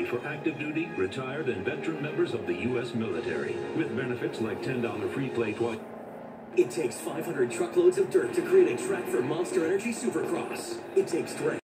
for active duty, retired, and veteran members of the U.S. military. With benefits like $10 free play twice. It takes 500 truckloads of dirt to create a track for Monster Energy Supercross. It takes strength.